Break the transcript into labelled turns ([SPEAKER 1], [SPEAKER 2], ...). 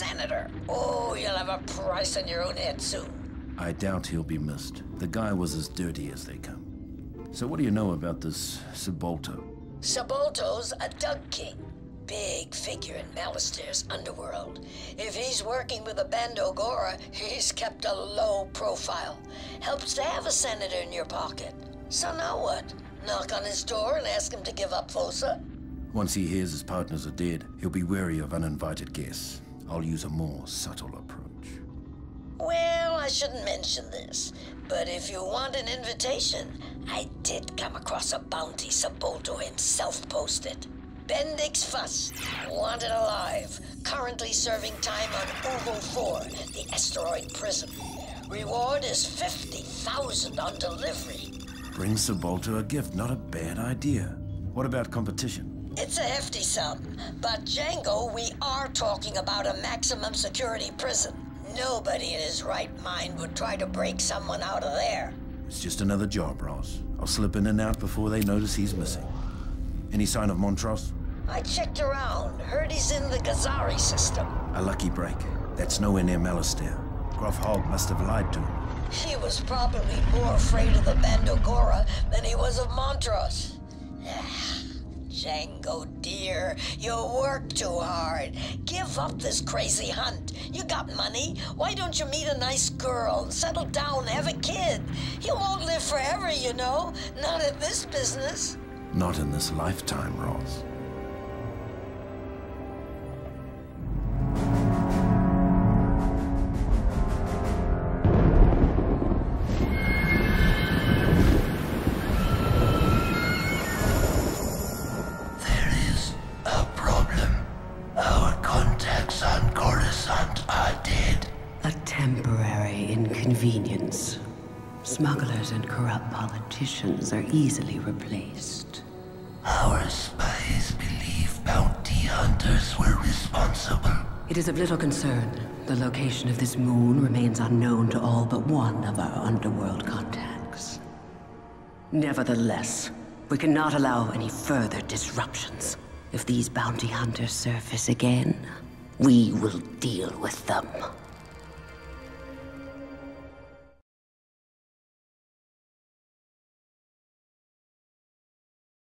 [SPEAKER 1] senator. Oh, you'll have a price on your own head soon.
[SPEAKER 2] I doubt he'll be missed. The guy was as dirty as they come. So what do you know about this Sebolto?
[SPEAKER 1] Sebolto's a Dug King. Big figure in Malastare's underworld. If he's working with a Bando Gora, he's kept a low profile. Helps to have a senator in your pocket. So now what? Knock on his door and ask him to give up Vosa?
[SPEAKER 2] Once he hears his partners are dead, he'll be wary of uninvited guests. I'll use a more subtle approach.
[SPEAKER 1] Well, I shouldn't mention this, but if you want an invitation, I did come across a bounty Sebolto himself posted. Bendix Fuss, wanted alive, currently serving time on Oovo 4, the asteroid prison. Reward is 50,000 on delivery.
[SPEAKER 2] Bring Sebolto a gift, not a bad idea. What about competition?
[SPEAKER 1] It's a hefty sum, but Jango, we are talking about a maximum security prison. Nobody in his right mind would try to break someone out of there.
[SPEAKER 2] It's just another job, Ross. I'll slip in and out before they notice he's missing. Any sign of Montross?
[SPEAKER 1] I checked around, heard he's in the Gazari system.
[SPEAKER 2] A lucky break. That's nowhere near Malastare. Groff Haug must have lied to him.
[SPEAKER 1] He was probably more afraid of the Bando Gora than he was of Montross. Jango, dear, you work too hard. Give up this crazy hunt. You got money. Why don't you meet a nice girl settle down, have a kid? You won't live forever, you know. Not in this business.
[SPEAKER 2] Not in this lifetime, Ross.
[SPEAKER 3] Temporary inconvenience. Smugglers and corrupt politicians are easily replaced.
[SPEAKER 4] Our spies believe bounty hunters were responsible.
[SPEAKER 3] It is of little concern. The location of this moon remains unknown to all but one of our underworld contacts. Nevertheless, we cannot allow any further disruptions. If these bounty hunters surface again, we will deal with them.